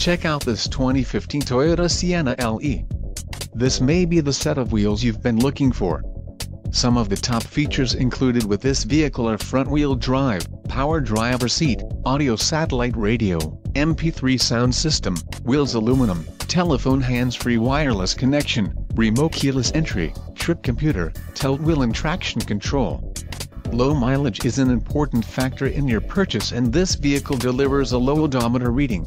Check out this 2015 Toyota Sienna LE. This may be the set of wheels you've been looking for. Some of the top features included with this vehicle are front-wheel drive, power driver seat, audio satellite radio, MP3 sound system, wheels aluminum, telephone hands-free wireless connection, remote keyless entry, trip computer, tilt wheel and traction control. Low mileage is an important factor in your purchase and this vehicle delivers a low odometer reading.